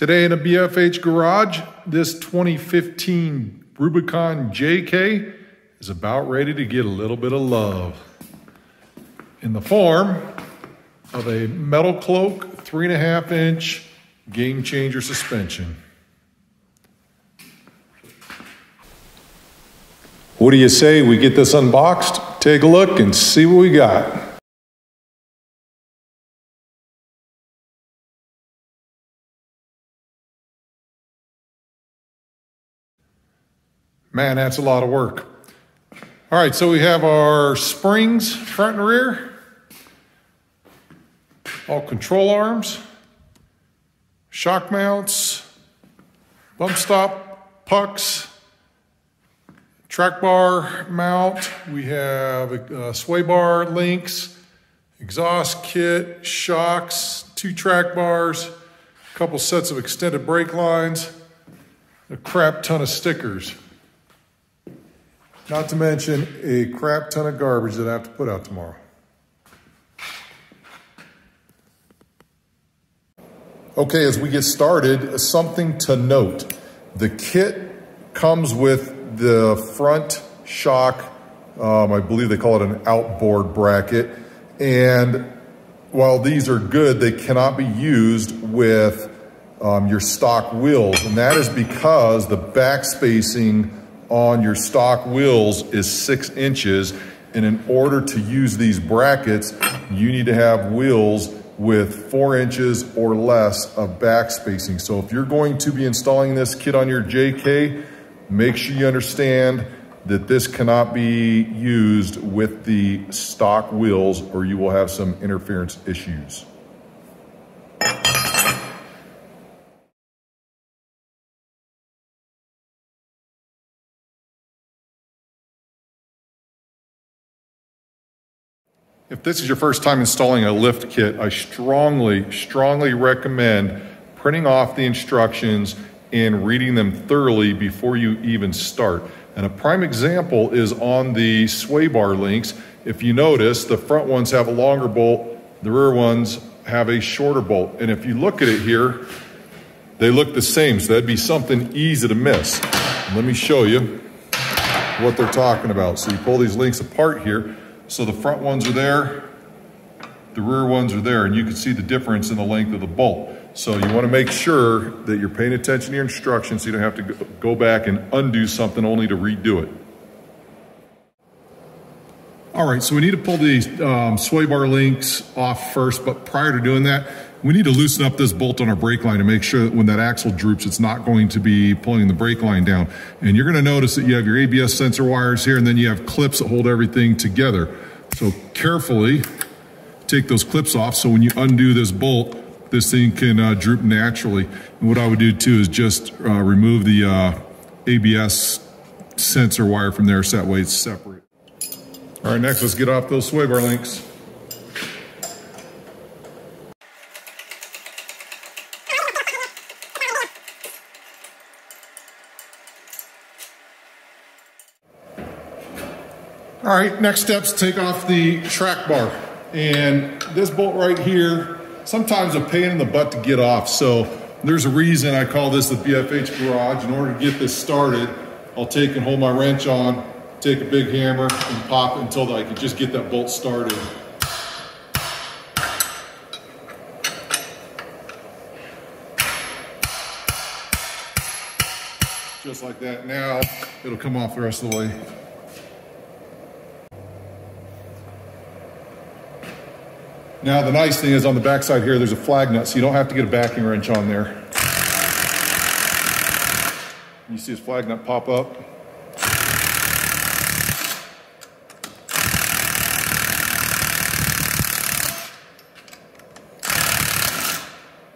Today in a BFH garage, this 2015 Rubicon JK is about ready to get a little bit of love in the form of a Metalcloak, three and a half inch game changer suspension. What do you say we get this unboxed, take a look and see what we got. Man, that's a lot of work. All right, so we have our springs front and rear, all control arms, shock mounts, bump stop, pucks, track bar mount. We have a, sway bar links, exhaust kit, shocks, two track bars, a couple sets of extended brake lines, a crap ton of stickers. Not to mention a crap ton of garbage that I have to put out tomorrow. Okay, as we get started, something to note. The kit comes with the front shock, um, I believe they call it an outboard bracket. And while these are good, they cannot be used with um, your stock wheels. And that is because the back spacing on your stock wheels is six inches. And in order to use these brackets, you need to have wheels with four inches or less of back spacing. So if you're going to be installing this kit on your JK, make sure you understand that this cannot be used with the stock wheels or you will have some interference issues. If this is your first time installing a lift kit, I strongly, strongly recommend printing off the instructions and reading them thoroughly before you even start. And a prime example is on the sway bar links. If you notice, the front ones have a longer bolt, the rear ones have a shorter bolt. And if you look at it here, they look the same, so that'd be something easy to miss. Let me show you what they're talking about. So you pull these links apart here, so the front ones are there, the rear ones are there, and you can see the difference in the length of the bolt. So you wanna make sure that you're paying attention to your instructions so you don't have to go back and undo something only to redo it. All right, so we need to pull these um, sway bar links off first, but prior to doing that, we need to loosen up this bolt on our brake line to make sure that when that axle droops, it's not going to be pulling the brake line down. And you're gonna notice that you have your ABS sensor wires here and then you have clips that hold everything together. So carefully take those clips off so when you undo this bolt, this thing can uh, droop naturally. And what I would do too is just uh, remove the uh, ABS sensor wire from there so that way it's separate. All right, next let's get off those sway bar links. All right, next steps, take off the track bar. And this bolt right here, sometimes a pain in the butt to get off. So there's a reason I call this the BFH garage. In order to get this started, I'll take and hold my wrench on, take a big hammer and pop until I can just get that bolt started. Just like that. Now it'll come off the rest of the way. Now the nice thing is on the backside here, there's a flag nut, so you don't have to get a backing wrench on there. You see this flag nut pop up?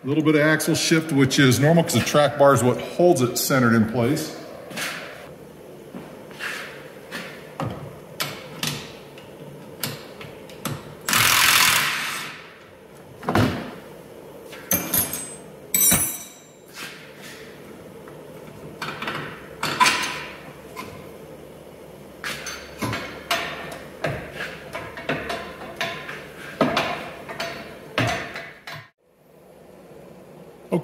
A little bit of axle shift, which is normal because the track bar is what holds it centered in place.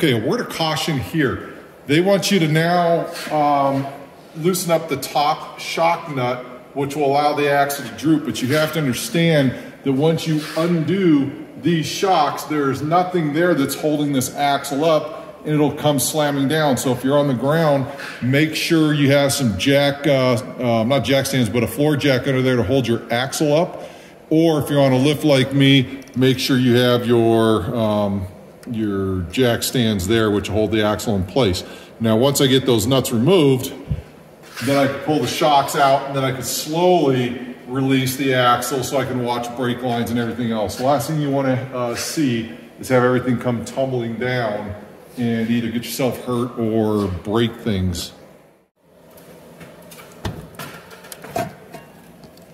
Okay, a word of caution here. They want you to now um, loosen up the top shock nut, which will allow the axle to droop, but you have to understand that once you undo these shocks, there's nothing there that's holding this axle up and it'll come slamming down. So if you're on the ground, make sure you have some jack, uh, uh, not jack stands, but a floor jack under there to hold your axle up. Or if you're on a lift like me, make sure you have your, um, your jack stands there, which hold the axle in place. Now, once I get those nuts removed, then I can pull the shocks out and then I can slowly release the axle so I can watch brake lines and everything else. The last thing you want to uh, see is have everything come tumbling down and either get yourself hurt or break things.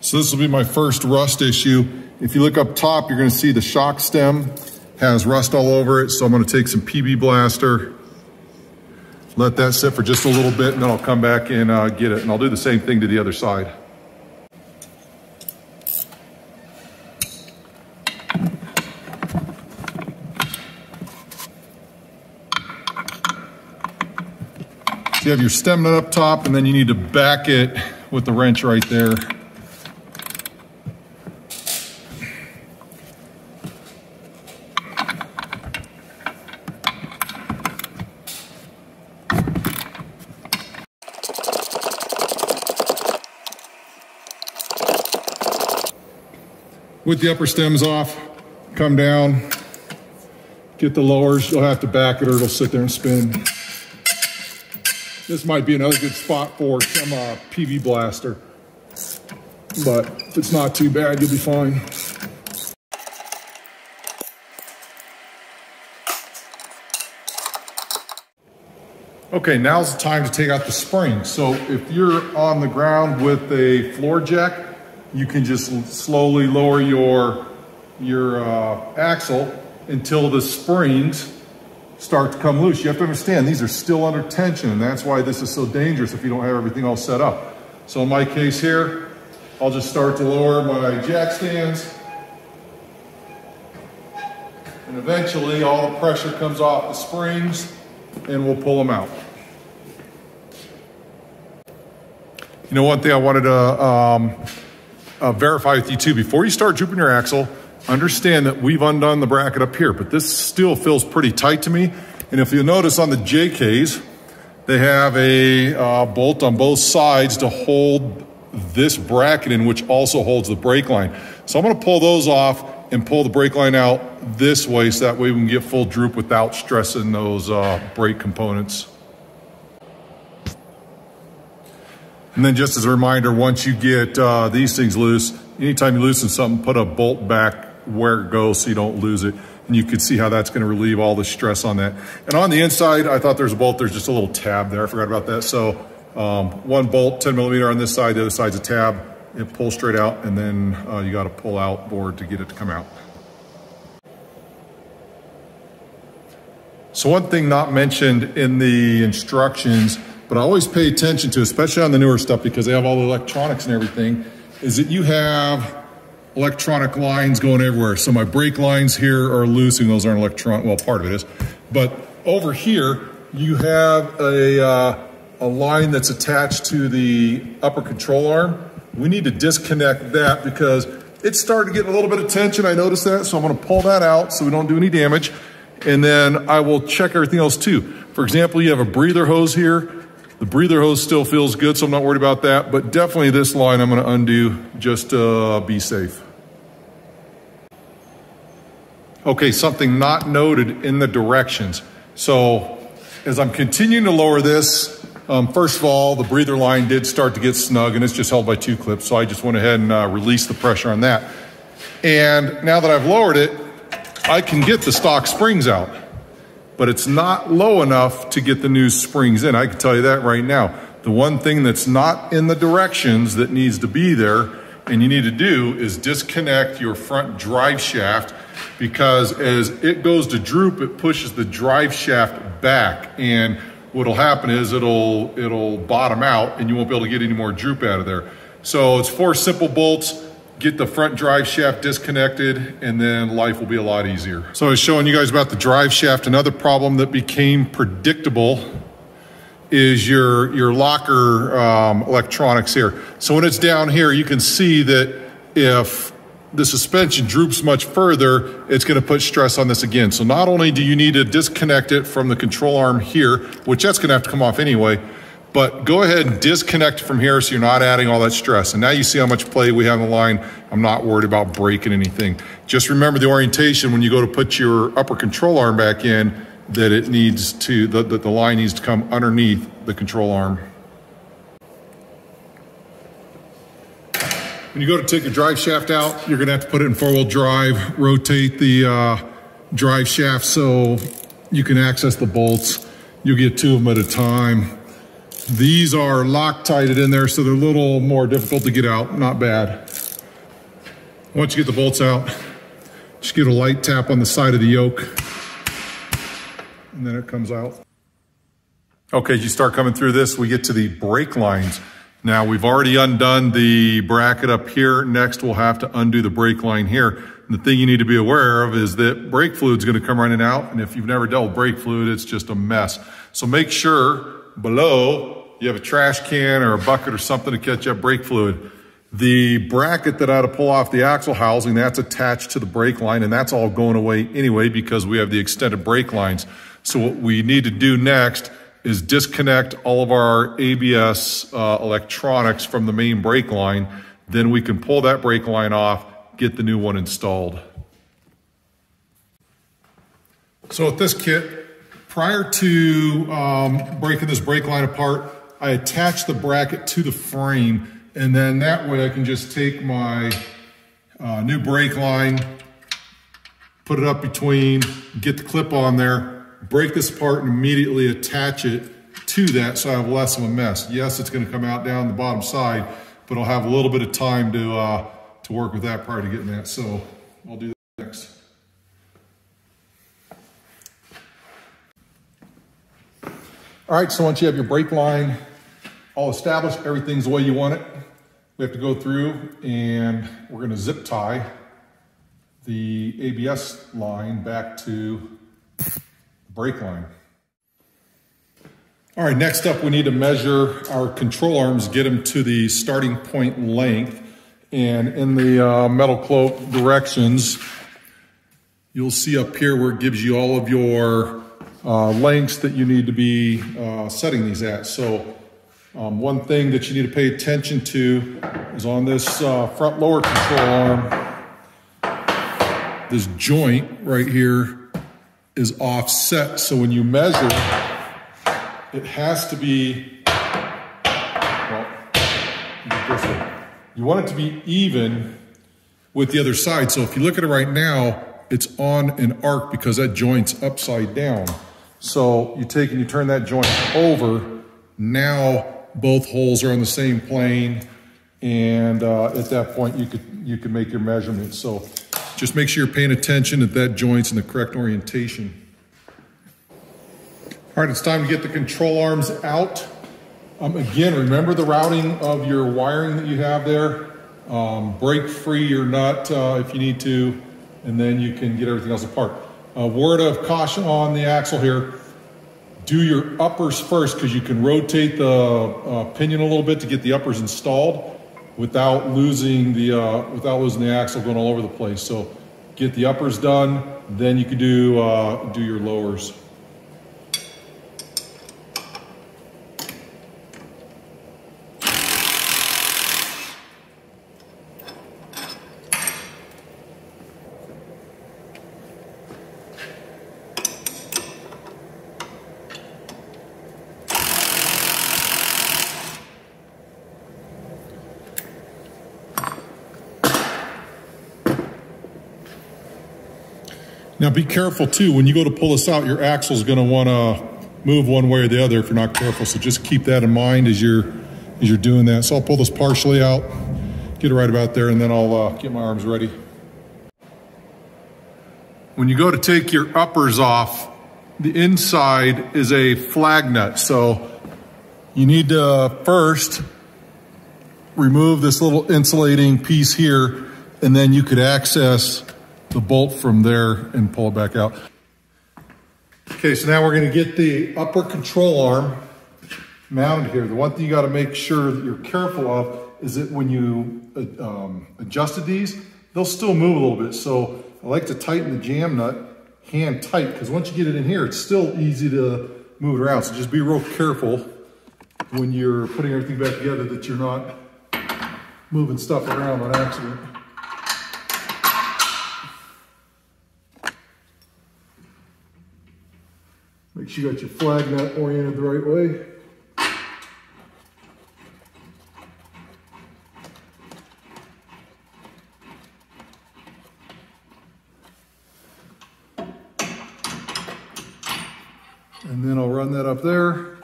So this will be my first rust issue. If you look up top, you're gonna see the shock stem has rust all over it. So I'm gonna take some PB Blaster, let that sit for just a little bit and then I'll come back and uh, get it. And I'll do the same thing to the other side. you have your stem nut up top and then you need to back it with the wrench right there. With the upper stems off, come down, get the lowers. You'll have to back it or it'll sit there and spin. This might be another good spot for some uh, PB Blaster. But if it's not too bad, you'll be fine. Okay, now's the time to take out the spring. So if you're on the ground with a floor jack, you can just slowly lower your, your uh, axle until the springs start to come loose. You have to understand these are still under tension and that's why this is so dangerous if you don't have everything all set up. So in my case here, I'll just start to lower my jack stands and eventually all the pressure comes off the springs and we'll pull them out. You know, one thing I wanted to um, uh, verify with you too, before you start drooping your axle, Understand that we've undone the bracket up here, but this still feels pretty tight to me. And if you notice on the JKs, they have a uh, bolt on both sides to hold this bracket in, which also holds the brake line. So I'm gonna pull those off and pull the brake line out this way so that way we can get full droop without stressing those uh, brake components. And then just as a reminder, once you get uh, these things loose, anytime you loosen something, put a bolt back where it goes so you don't lose it. And you can see how that's gonna relieve all the stress on that. And on the inside, I thought there's a bolt, there's just a little tab there. I forgot about that. So um, one bolt, 10 millimeter on this side, the other side's a tab. It pulls straight out and then uh, you gotta pull out board to get it to come out. So one thing not mentioned in the instructions, but I always pay attention to, especially on the newer stuff because they have all the electronics and everything, is that you have electronic lines going everywhere. So my brake lines here are loose and those aren't electronic, well, part of it is. But over here, you have a, uh, a line that's attached to the upper control arm. We need to disconnect that because it's starting to get a little bit of tension. I noticed that, so I'm gonna pull that out so we don't do any damage. And then I will check everything else too. For example, you have a breather hose here. The breather hose still feels good, so I'm not worried about that. But definitely this line I'm gonna undo just to uh, be safe. Okay, something not noted in the directions. So as I'm continuing to lower this, um, first of all, the breather line did start to get snug and it's just held by two clips. So I just went ahead and uh, released the pressure on that. And now that I've lowered it, I can get the stock springs out, but it's not low enough to get the new springs in. I can tell you that right now. The one thing that's not in the directions that needs to be there and you need to do is disconnect your front drive shaft because as it goes to droop, it pushes the drive shaft back. And what'll happen is it'll, it'll bottom out and you won't be able to get any more droop out of there. So it's four simple bolts. Get the front drive shaft disconnected, and then life will be a lot easier. So I was showing you guys about the drive shaft. Another problem that became predictable is your, your locker um, electronics here. So when it's down here, you can see that if the suspension droops much further, it's going to put stress on this again. So not only do you need to disconnect it from the control arm here, which that's going to have to come off anyway, but go ahead and disconnect from here so you're not adding all that stress. And now you see how much play we have in the line. I'm not worried about breaking anything. Just remember the orientation when you go to put your upper control arm back in, that it needs to, that the, line needs to come underneath the control arm. When you go to take your drive shaft out, you're gonna have to put it in four-wheel drive, rotate the uh, drive shaft so you can access the bolts. You'll get two of them at a time. These are Loctited in there, so they're a little more difficult to get out, not bad. Once you get the bolts out, just get a light tap on the side of the yoke, and then it comes out. Okay, as you start coming through this, we get to the brake lines. Now we've already undone the bracket up here. Next, we'll have to undo the brake line here. And the thing you need to be aware of is that brake fluid is going to come running out. And if you've never dealt with brake fluid, it's just a mess. So make sure below you have a trash can or a bucket or something to catch up brake fluid. The bracket that I had to pull off the axle housing, that's attached to the brake line and that's all going away anyway because we have the extended brake lines. So what we need to do next is disconnect all of our ABS uh, electronics from the main brake line. Then we can pull that brake line off, get the new one installed. So with this kit, prior to um, breaking this brake line apart, I attach the bracket to the frame and then that way I can just take my uh, new brake line, put it up between, get the clip on there, break this apart and immediately attach it to that so I have less of a mess. Yes, it's gonna come out down the bottom side, but I'll have a little bit of time to, uh, to work with that prior to getting that. So I'll do that next. All right, so once you have your brake line all established, everything's the way you want it, we have to go through and we're gonna zip tie the ABS line back to the brake line. All right, next up, we need to measure our control arms, get them to the starting point length. And in the uh, Metalcloak directions, you'll see up here where it gives you all of your uh, lengths that you need to be uh, setting these at. So um, one thing that you need to pay attention to is on this uh, front lower control arm, this joint right here is offset. So when you measure, it has to be, well, you want it to be even with the other side. So if you look at it right now, it's on an arc because that joint's upside down. So you take and you turn that joint over. Now both holes are on the same plane. And uh, at that point, you could, you could make your measurements. So just make sure you're paying attention that that joint's in the correct orientation. All right, it's time to get the control arms out. Um, again, remember the routing of your wiring that you have there. Um, break free your nut uh, if you need to, and then you can get everything else apart. A word of caution on the axle here. Do your uppers first because you can rotate the uh, pinion a little bit to get the uppers installed without losing the uh, without losing the axle going all over the place. So get the uppers done, then you can do uh, do your lowers. Now be careful too, when you go to pull this out, your axle is gonna wanna move one way or the other if you're not careful. So just keep that in mind as you're, as you're doing that. So I'll pull this partially out, get it right about there, and then I'll uh, get my arms ready. When you go to take your uppers off, the inside is a flag nut. So you need to first remove this little insulating piece here and then you could access the bolt from there and pull it back out. Okay, so now we're gonna get the upper control arm mounted here. The one thing you gotta make sure that you're careful of is that when you uh, um, adjusted these, they'll still move a little bit. So I like to tighten the jam nut hand tight because once you get it in here, it's still easy to move it around. So just be real careful when you're putting everything back together that you're not moving stuff around on accident. You got your flag nut oriented the right way. And then I'll run that up there.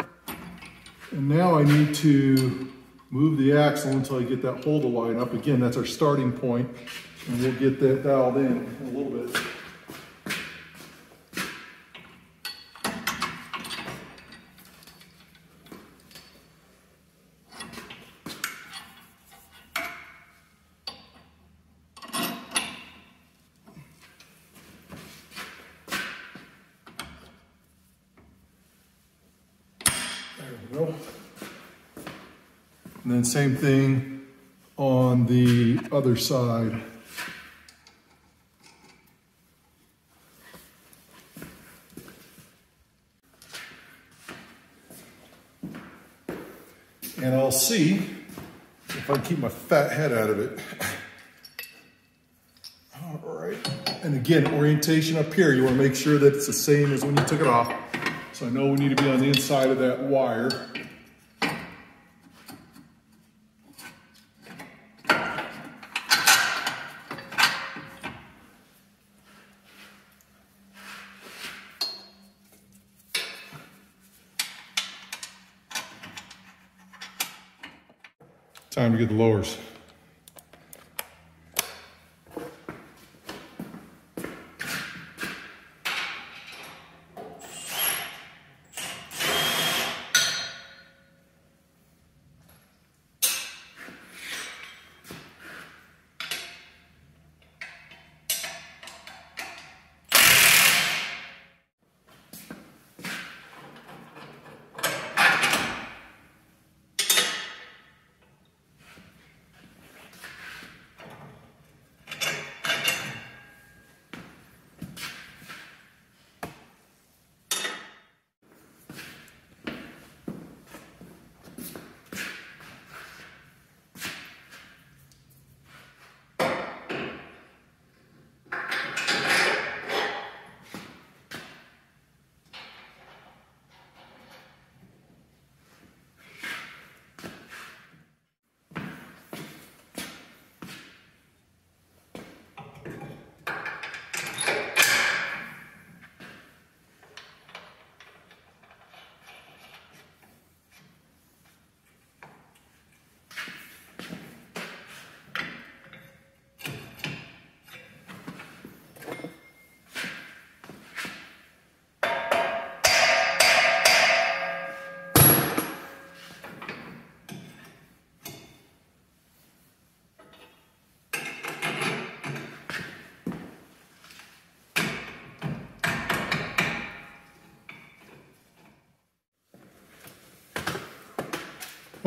And now I need to move the axle until I get that hole to line up. Again, that's our starting point, and we'll get that dialed in a little bit. And then same thing on the other side. And I'll see if I can keep my fat head out of it. All right. And again, orientation up here, you wanna make sure that it's the same as when you took it off. So I know we need to be on the inside of that wire. Time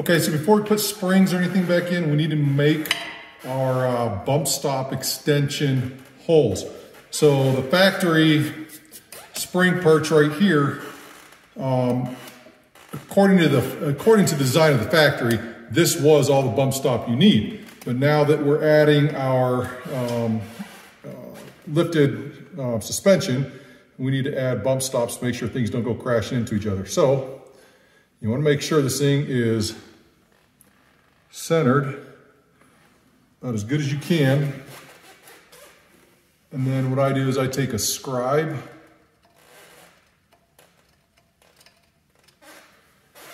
Okay, so before we put springs or anything back in, we need to make our uh, bump stop extension holes. So the factory spring perch right here, um, according to the according to the design of the factory, this was all the bump stop you need. But now that we're adding our um, uh, lifted uh, suspension, we need to add bump stops to make sure things don't go crashing into each other. So you want to make sure this thing is centered about as good as you can. And then what I do is I take a scribe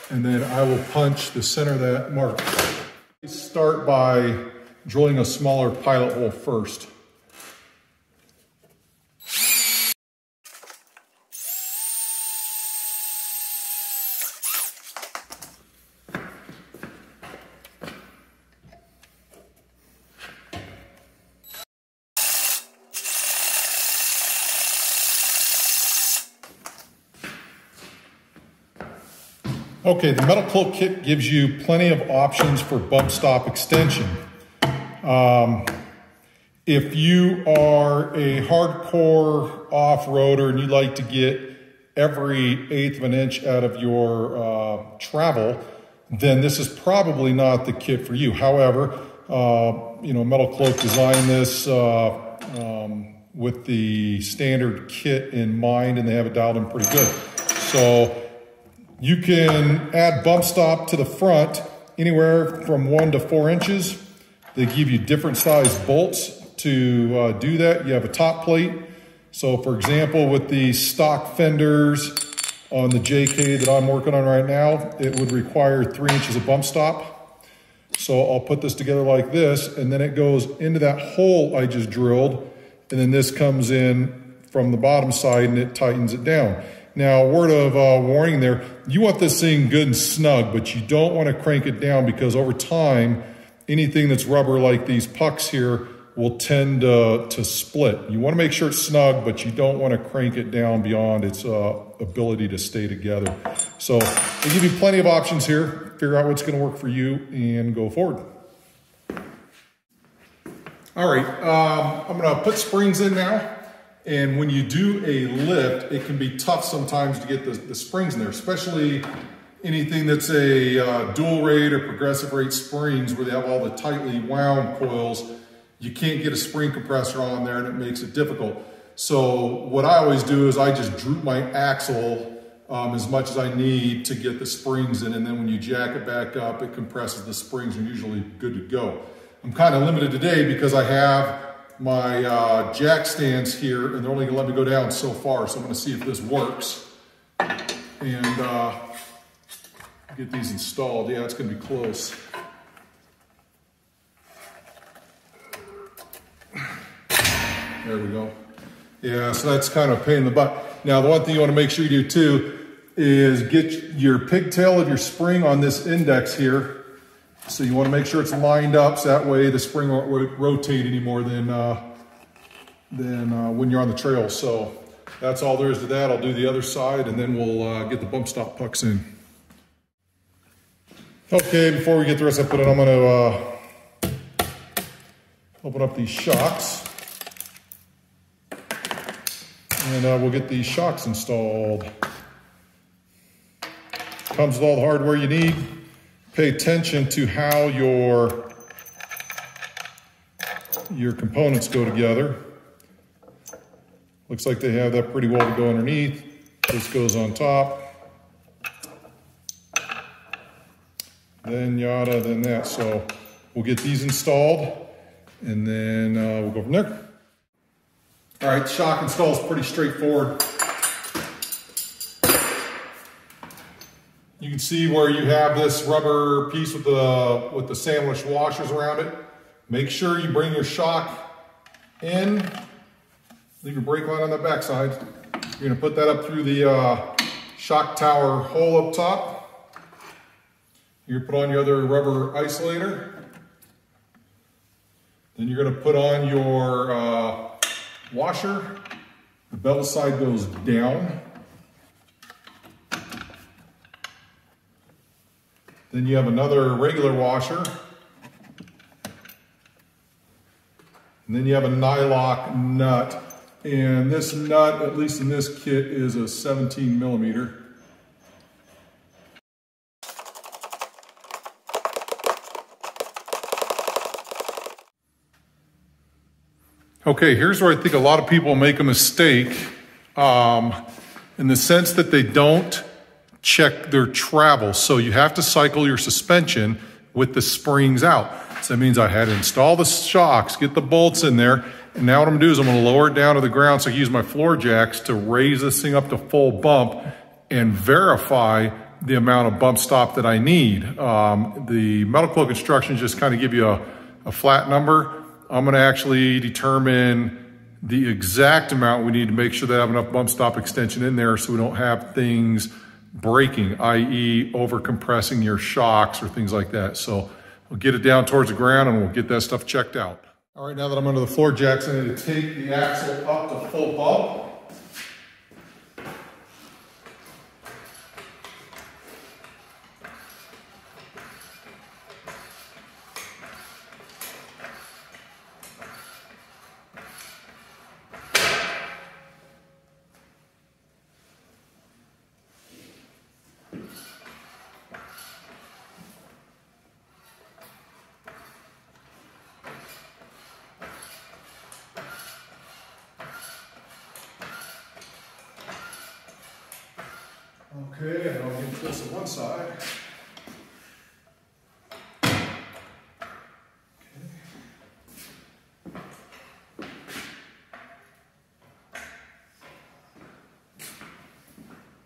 and then I will punch the center of that mark. Start by drilling a smaller pilot hole first. Okay, the Metalcloak kit gives you plenty of options for bump stop extension. Um, if you are a hardcore off-roader and you like to get every eighth of an inch out of your uh, travel, then this is probably not the kit for you. However, uh, you know, Metalcloak designed this uh, um, with the standard kit in mind and they have it dialed in pretty good. So you can add bump stop to the front anywhere from one to four inches. They give you different size bolts to uh, do that. You have a top plate. So for example, with the stock fenders on the JK that I'm working on right now, it would require three inches of bump stop. So I'll put this together like this, and then it goes into that hole I just drilled, and then this comes in from the bottom side and it tightens it down. Now, a word of uh, warning there, you want this thing good and snug, but you don't want to crank it down because over time, anything that's rubber like these pucks here will tend to, to split. You want to make sure it's snug, but you don't want to crank it down beyond its uh, ability to stay together. So they give you plenty of options here. Figure out what's going to work for you and go forward. All right, um, I'm going to put springs in now. And when you do a lift, it can be tough sometimes to get the, the springs in there, especially anything that's a uh, dual rate or progressive rate springs where they have all the tightly wound coils. You can't get a spring compressor on there and it makes it difficult. So what I always do is I just droop my axle um, as much as I need to get the springs in. And then when you jack it back up, it compresses the springs and usually good to go. I'm kind of limited today because I have my uh, jack stands here and they're only gonna let me go down so far. So I'm gonna see if this works and uh, get these installed. Yeah, it's gonna be close. There we go. Yeah, so that's kind of a pain in the butt. Now, the one thing you wanna make sure you do too is get your pigtail of your spring on this index here so you want to make sure it's lined up so that way the spring won't rotate any more than, uh, than uh, when you're on the trail. So that's all there is to that. I'll do the other side and then we'll uh, get the bump stop pucks in. Okay, before we get the rest of it, I'm going to uh, open up these shocks. And uh, we'll get these shocks installed. Comes with all the hardware you need pay attention to how your, your components go together. Looks like they have that pretty well to go underneath. This goes on top. Then yada, then that. So we'll get these installed and then uh, we'll go from there. All right, shock install is pretty straightforward. Can see where you have this rubber piece with the, with the sandwich washers around it. Make sure you bring your shock in. Leave your brake line on the backside. You're gonna put that up through the uh, shock tower hole up top. You're gonna put on your other rubber isolator. Then you're gonna put on your uh, washer. The bevel side goes down. Then you have another regular washer. And then you have a nylock nut. And this nut, at least in this kit, is a 17 millimeter. Okay, here's where I think a lot of people make a mistake um, in the sense that they don't check their travel. So you have to cycle your suspension with the springs out. So that means I had to install the shocks, get the bolts in there, and now what I'm gonna do is I'm gonna lower it down to the ground so I can use my floor jacks to raise this thing up to full bump and verify the amount of bump stop that I need. Um, the Metalcloak instructions just kind of give you a, a flat number. I'm gonna actually determine the exact amount we need to make sure that I have enough bump stop extension in there so we don't have things breaking, i.e. over compressing your shocks or things like that. So we'll get it down towards the ground and we'll get that stuff checked out. All right, now that I'm under the floor jacks, I need to take the axle up to full bump.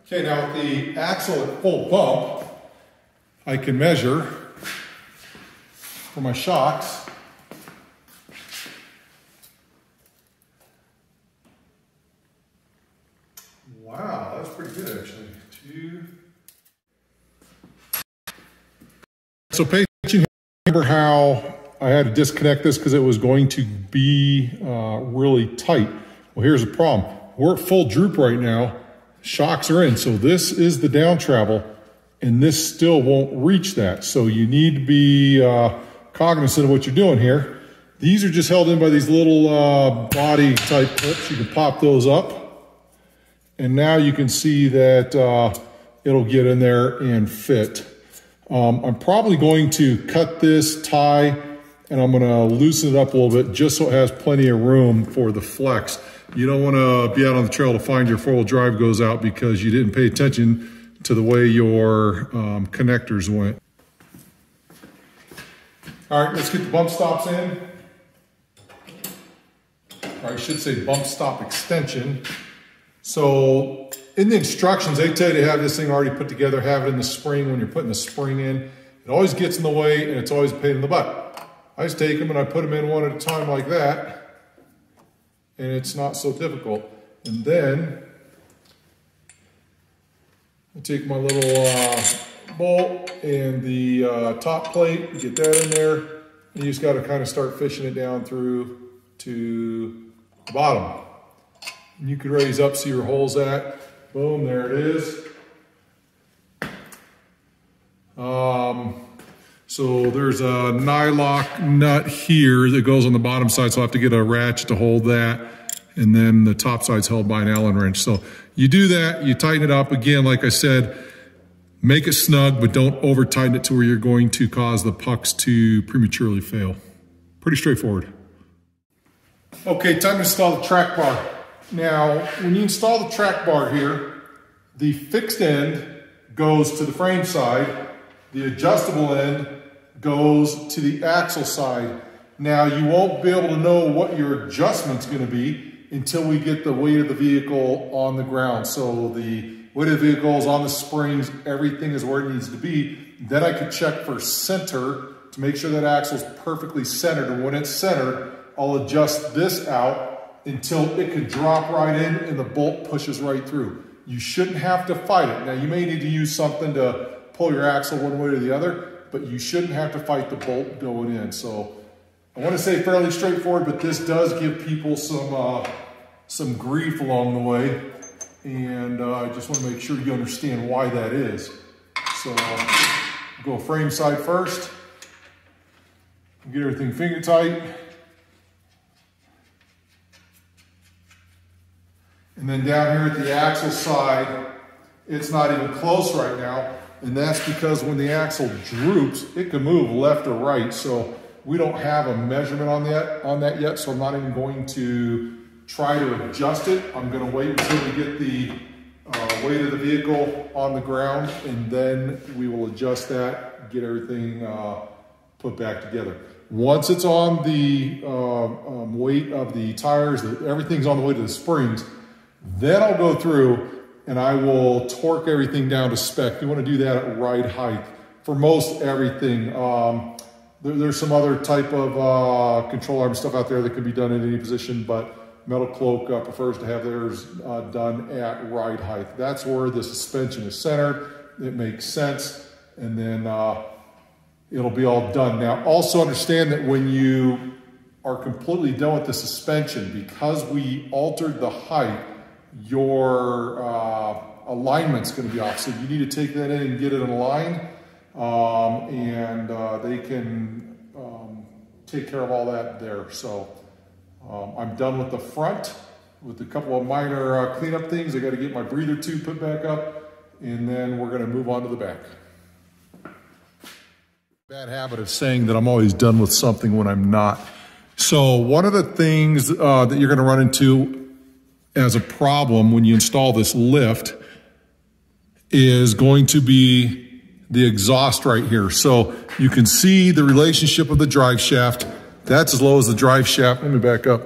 Okay, now with the axle at full bump, I can measure for my shocks. Wow, that's pretty good actually. Two. So pay attention. Remember how I had to disconnect this because it was going to be uh, really tight. Well, here's the problem. We're at full droop right now shocks are in. So this is the down travel and this still won't reach that. So you need to be uh, cognizant of what you're doing here. These are just held in by these little uh, body type clips. You can pop those up. And now you can see that uh, it'll get in there and fit. Um, I'm probably going to cut this tie and I'm gonna loosen it up a little bit just so it has plenty of room for the flex. You don't wanna be out on the trail to find your four-wheel drive goes out because you didn't pay attention to the way your um, connectors went. All right, let's get the bump stops in. Or I should say bump stop extension. So in the instructions, they tell you to have this thing already put together, have it in the spring when you're putting the spring in. It always gets in the way and it's always a pain in the butt. I just take them and I put them in one at a time like that. And it's not so difficult. And then I take my little uh, bolt and the uh, top plate, get that in there. And you just got to kind of start fishing it down through to the bottom. And you can raise up, see your holes at. Boom, there it is. Um, so there's a nylock nut here that goes on the bottom side, so I'll have to get a ratchet to hold that. And then the top side's held by an Allen wrench. So you do that, you tighten it up. Again, like I said, make it snug, but don't over tighten it to where you're going to cause the pucks to prematurely fail. Pretty straightforward. Okay, time to install the track bar. Now, when you install the track bar here, the fixed end goes to the frame side, the adjustable end goes to the axle side. Now you won't be able to know what your adjustment's gonna be until we get the weight of the vehicle on the ground. So the weight of the vehicle is on the springs, everything is where it needs to be. Then I can check for center to make sure that axle's perfectly centered. And when it's centered, I'll adjust this out until it can drop right in and the bolt pushes right through. You shouldn't have to fight it. Now you may need to use something to pull your axle one way or the other, but you shouldn't have to fight the bolt going in. So I want to say fairly straightforward, but this does give people some, uh, some grief along the way. And uh, I just want to make sure you understand why that is. So go frame side first. Get everything finger tight. And then down here at the axle side, it's not even close right now. And that's because when the axle droops, it can move left or right. So we don't have a measurement on that, on that yet, so I'm not even going to try to adjust it. I'm gonna wait until we get the uh, weight of the vehicle on the ground, and then we will adjust that, get everything uh, put back together. Once it's on the uh, um, weight of the tires, everything's on the way to the springs, then I'll go through and I will torque everything down to spec. You want to do that at ride height for most everything. Um, there, there's some other type of uh, control arm stuff out there that can be done in any position, but Metalcloak uh, prefers to have theirs uh, done at ride height. That's where the suspension is centered. It makes sense. And then uh, it'll be all done. Now, also understand that when you are completely done with the suspension, because we altered the height, your uh, alignment's going to be off. So you need to take that in and get it aligned, um, and uh, they can um, take care of all that there. So um, I'm done with the front with a couple of minor uh, cleanup things. I got to get my breather tube put back up, and then we're going to move on to the back. Bad habit of saying that I'm always done with something when I'm not. So one of the things uh, that you're going to run into as a problem when you install this lift is going to be the exhaust right here. So you can see the relationship of the drive shaft. That's as low as the drive shaft. Let me back up.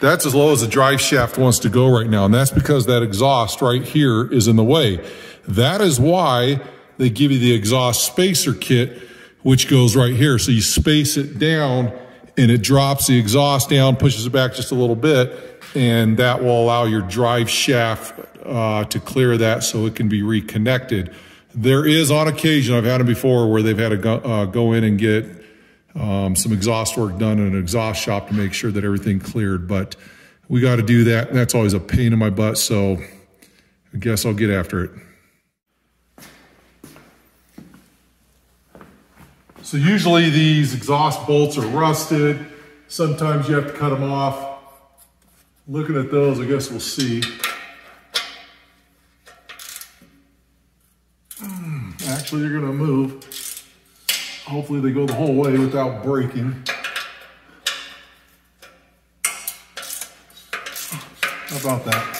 That's as low as the drive shaft wants to go right now. And that's because that exhaust right here is in the way. That is why they give you the exhaust spacer kit, which goes right here. So you space it down and it drops the exhaust down, pushes it back just a little bit, and that will allow your drive shaft uh, to clear that so it can be reconnected. There is on occasion, I've had them before, where they've had to go, uh, go in and get um, some exhaust work done in an exhaust shop to make sure that everything cleared. But we got to do that. That's always a pain in my butt. So I guess I'll get after it. So usually these exhaust bolts are rusted. Sometimes you have to cut them off. Looking at those, I guess we'll see. Hmm, actually, they're gonna move. Hopefully they go the whole way without breaking. How about that?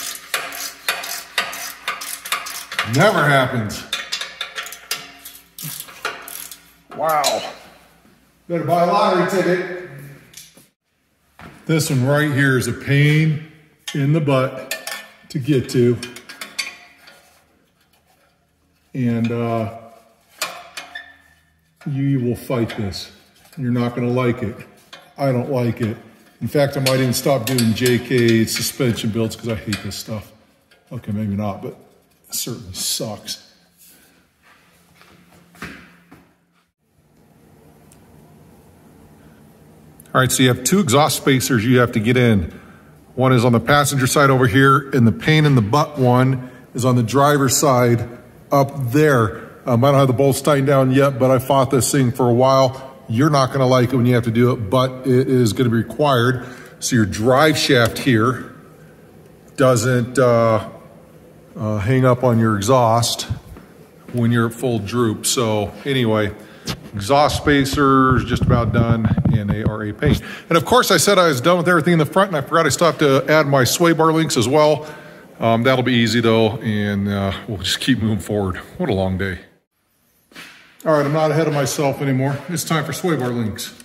Never happens. Wow. Better buy a lottery ticket. This one right here is a pain in the butt to get to. And uh, you will fight this. You're not going to like it. I don't like it. In fact, I might even stop doing JK suspension builds because I hate this stuff. Okay, maybe not, but it certainly sucks. All right, so you have two exhaust spacers you have to get in. One is on the passenger side over here, and the pain in the butt one is on the driver's side up there. Um, I don't have the bolts tightened down yet, but I fought this thing for a while. You're not gonna like it when you have to do it, but it is gonna be required. So your drive shaft here doesn't uh, uh, hang up on your exhaust when you're at full droop. So anyway, exhaust spacers just about done and they are a pain. And of course I said I was done with everything in the front and I forgot I still have to add my sway bar links as well. Um, that'll be easy though and uh, we'll just keep moving forward. What a long day. All right, I'm not ahead of myself anymore. It's time for sway bar links.